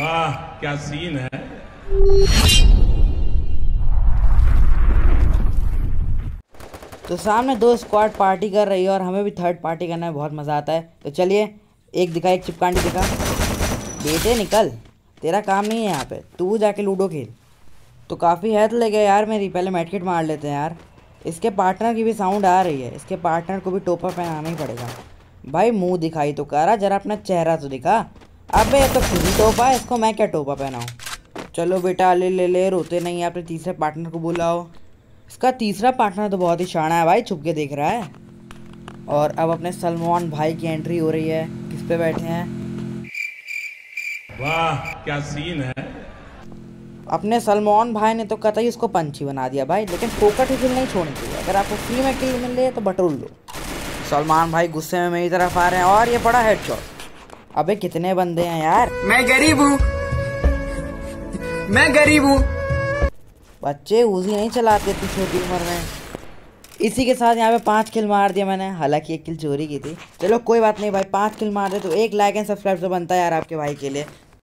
वाह, क्या सीन है? तो सामने दो स्क्वाड पार्टी कर रही है और हमें भी थर्ड पार्टी करना में बहुत मज़ा आता है। तो चलिए, एक दिखा एक चिपकांडी दिखा। बेटे निकल, तेरा काम नहीं है यहाँ पे, तू जाके लूडो खेल। तो काफ़ी हेल्थ ले गया यार मेरी, पहले मेडकिट मार लेते हैं यार। इसके पार्टनर की भी साउंड आ रही है, इसके पार्टनर को भी टोपा पहनाना ही पड़ेगा। भाई मुँह दिखाई तो करा, जरा अपना चेहरा तो दिखा। अबे ये तो खुद ही टोपा है इसको मैं क्या टोपा पहनाऊँ? चलो बेटा ले ले ले रोते नहीं अपने तीसरे पार्टनर को बुलाओ इसका तीसरा पार्टनर तो बहुत ही शाना है भाई छुप के देख रहा है। और अब अपने सलमान भाई की एंट्री हो रही है। किस पे बैठे हैं? वाह क्या सीन है? अपने सलमान भाई ने तो कतई उसको पंछी बना दिया भाई लेकिन ही किल नहीं छोड़नी चाहिए। अगर आपको फ्री में किल मिल रही है तो बटोल लो। सलमान भाई गुस्से में मेरी तरफ़ आ रहे हैं और ये बड़ा हेडशॉट अबे कितने बंदे हैं यार। मैं गरीब हूँ। मैं गरीब हूँ। बच्चे उसी नहीं चलाते थे छोटी उम्र में। इसी के साथ यहाँ पे पाँच किल मार दिया मैंने। हालाँकि एक किल चोरी की थी। चलो कोई बात नहीं भाई पाँच किल मार दे तो एक लाइक एंड सब्सक्राइब तो बनता है यार आपके भाई के लिए।